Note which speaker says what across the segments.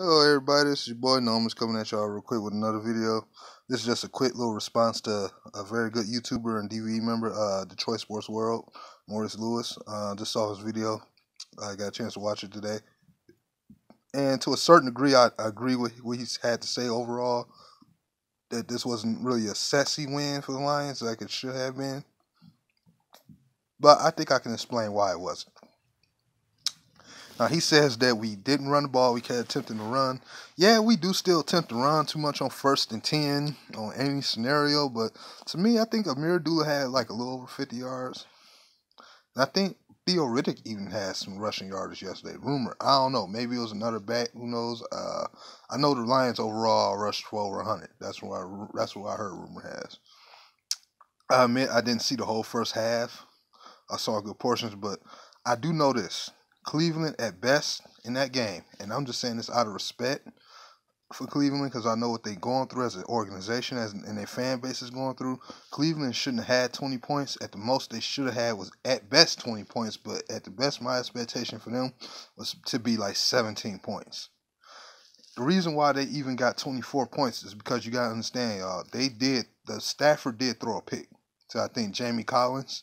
Speaker 1: Hello everybody, this is your boy Nomus coming at y'all real quick with another video. This is just a quick little response to a very good YouTuber and DVE member, uh, Detroit Sports World, Maurice Lewis. Uh, just saw his video. I got a chance to watch it today. And to a certain degree, I, I agree with what he's had to say overall. That this wasn't really a sassy win for the Lions like it should have been. But I think I can explain why it wasn't. Now he says that we didn't run the ball, we kept attempting to run. Yeah, we do still attempt to run too much on first and ten on any scenario, but to me, I think Ameer Abdullah had like a little over fifty yards. And I think Theo Riddick even had some rushing yards yesterday. Rumor, I don't know. Maybe it was another back. Who knows? Uh, I know the Lions overall rushed for over hundred. That's what I, that's what I heard. Rumor has. I admit I didn't see the whole first half. I saw good portions, but I do know this. Cleveland at best in that game, and I'm just saying this out of respect for Cleveland because I know what they're going through as an organization, as and their fan base is going through. Cleveland shouldn't have had 20 points. At the most, they should have had was at best 20 points, but at the best, my expectation for them was to be like 17 points. The reason why they even got 24 points is because you got to understand, y'all. They did the Stafford did throw a pick to I think Jamie Collins.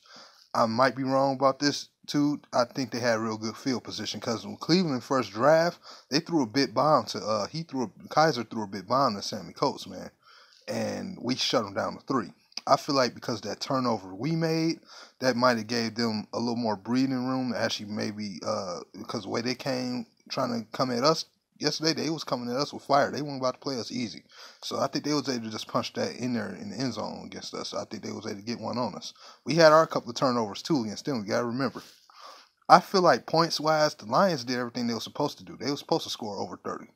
Speaker 1: I might be wrong about this too. I think they had real good field position because when Cleveland first draft, they threw a bit bomb to uh he threw a, Kizer threw a bit bomb to Sammy Coates, man, and we shut him down to three. I feel like because that turnover we made, that might have gave them a little more breathing room. Actually, maybe uh because the way they came trying to come at us yesterday they was coming at us with fire. They weren't about to play us easy. So I think they was able to just punch that in there in the end zone against us. So I think they was able to get one on us. We had our couple of turnovers too against them. We gotta remember. I feel like points wise, the Lions did everything they were supposed to do. They were supposed to score over 30.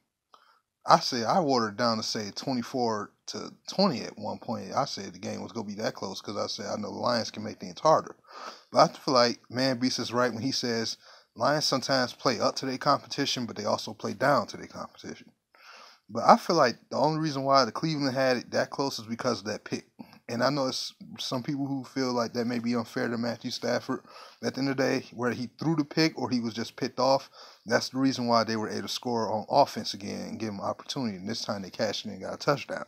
Speaker 1: I said I watered down to say 24 to 20 at one point. I said the game was gonna be that close because I said I know the Lions can make things harder. But I feel like Man Beast is right when he says Lions sometimes play up to their competition, but they also play down to their competition. But I feel like the only reason why the Cleveland had it that close is because of that pick. And I know it's some people who feel like that may be unfair to Matthew Stafford. At the end of the day, whether he threw the pick or he was just picked off, that's the reason why they were able to score on offense again and give them opportunity. And this time they cashed in and got a touchdown.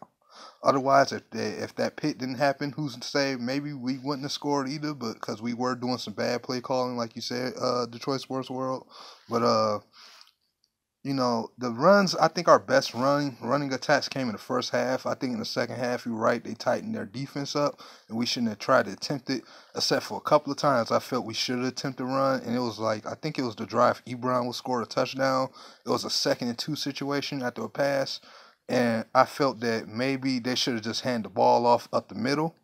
Speaker 1: Otherwise, if they, if that pit didn't happen, who's to say maybe we wouldn't have scored either? But because we were doing some bad play calling, like you said, uh, Detroit Sports World. But uh, you know, the runs. I think our best run running attacks came in the first half. I think in the second half, you're right. They tightened their defense up, and we shouldn't have tried to attempt it. Except for a couple of times, I felt we should have attempted to run, and it was like I think it was the drive. Ebron was scored a touchdown. It was a second and two situation after a pass and I felt that maybe they should have just handed the ball off up the middle.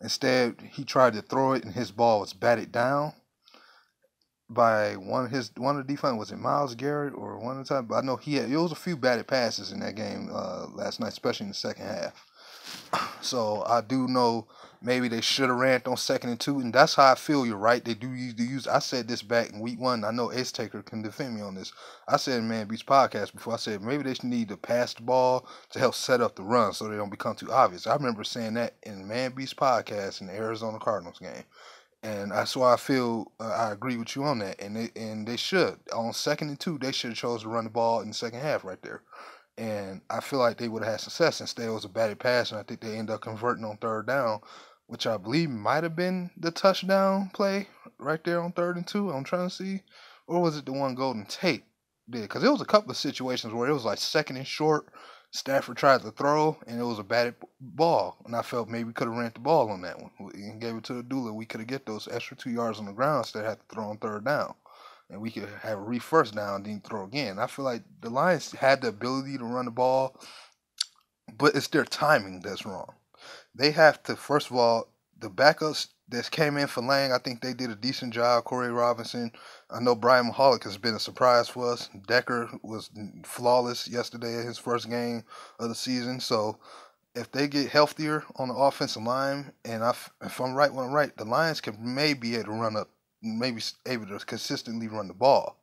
Speaker 1: Instead, he tried to throw it, and his ball was batted down by one of his one of the defense. Was it Myles Garrett or one of the time? But I know he had. It was a few batted passes in that game uh, last night, especially in the second half. So I do know maybe they should have ran on second and two, and that's how I feel. You're right. They do use to use. I said this back in week one. I know Ace Taker can defend me on this. I said Man Beast podcast before. I said maybe they should need to pass the ball to help set up the run so they don't become too obvious. I remember saying that in Man Beast podcast in the Arizona Cardinals game. And that's why I feel uh, I agree with you on that. And they, and they should on second and two they should have chose to run the ball in the second half right there and I feel like they would have had success. Instead, it was a batted pass, and I think they end up converting on third down, which I believe might have been the touchdown play right there on third and two. I'm trying to see, or was it the one Golden Tate did? Because there was a couple of situations where it was like second and short. Stafford tried to throw, and it was a batted ball, and I felt maybe we could have ran the ball on that one and gave it to Abdullah. We could have get those extra two yards on the ground instead of have to throw on third down and we could have a re first down and then throw again. I feel like the Lions had the ability to run the ball, but it's their timing that's wrong. They have to first of all the backups that came in for Lang. I think they did a decent job. Corey Robinson. I know Brian Mihalik has been a surprise for us. Decker was flawless yesterday in his first game of the season. So if they get healthier on the offensive line, and I, if I'm right when I'm right, the Lions can maybe able to run up maybe able to consistently run the ball.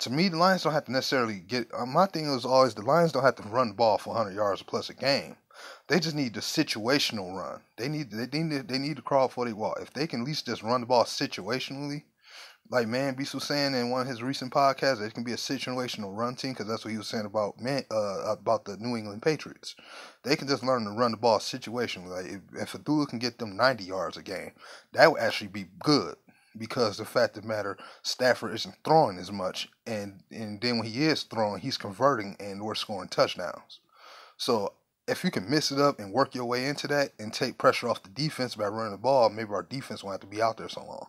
Speaker 1: To me, the Lions don't have to necessarily get. Uh, my thing was always the Lions don't have to run the ball for 100 yards plus a game. They just need the situational run. They need they need they need to crawl for they walk. If they can at least just run the ball situationally, like Man Beast was saying in one of his recent podcasts, it can be a situational run team because that's what he was saying about man uh, about the New England Patriots. They can just learn to run the ball situationally. Like if, if Abdullah can get them 90 yards a game, that would actually be good because the fact of the matter, Stafford isn't throwing as much, and and then when he is throwing, he's converting and we're scoring touchdowns. So if you can mix it up and work your way into that and take pressure off the defense by running the ball, maybe our defense won't have to be out there so long.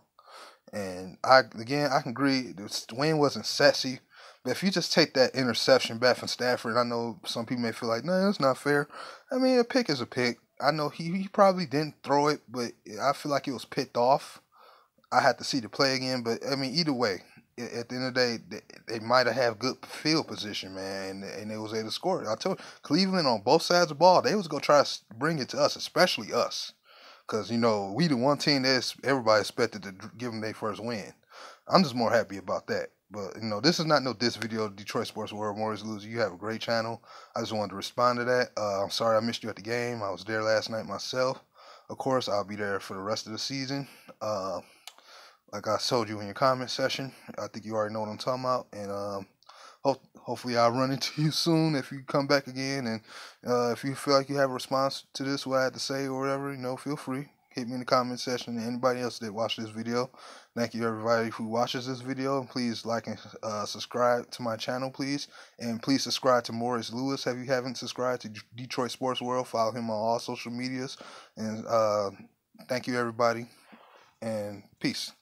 Speaker 1: And I again, I can agree. Wayne wasn't sassy, but if you just take that interception back from Stafford, I know some people may feel like, no, that's not fair. I mean, a pick is a pick. I know he, he probably didn't throw it, but I feel like it was picked off. I had to see the play again, but I mean, either way, at the end of the day, they, they might have had good field position, man, and, they was able to score. I told Cleveland on both sides of the ball, they was gonna try to bring it to us, especially us, because you know we the one team that everybody expected to give them their first win. I'm just more happy about that. But you know, this is not no this video. Detroit Sports World Morris Lewis. You have a great channel. I just wanted to respond to that. Uh, I'm sorry I missed you at the game. I was there last night myself. Of course, I'll be there for the rest of the season. Uh, like I told you in your comment section. I think you already know what I'm talking about. And um, ho- hopefully I'll run into you soon if you come back again. And uh, if you feel like you have a response to this, what I had to say or whatever, you know, feel free. Hit me in the comment section. And anybody else that watched this video, thank you everybody who watches this video. And please like and uh, subscribe to my channel, please. And please subscribe to Morris Lewis if you haven't subscribed to Detroit Sports World. Follow him on all social medias. And uh, thank you everybody. And peace.